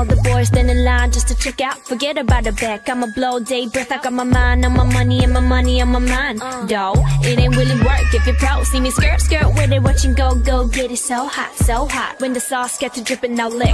All the boys stand in line just to check out. Forget about the back. I'ma blow day breath. I got my mind on my money and my money on my mind. Uh. Though it ain't really work if you're pro. See me skirt skirt where they watching go go get it so hot, so hot. When the sauce gets to dripping, now lick.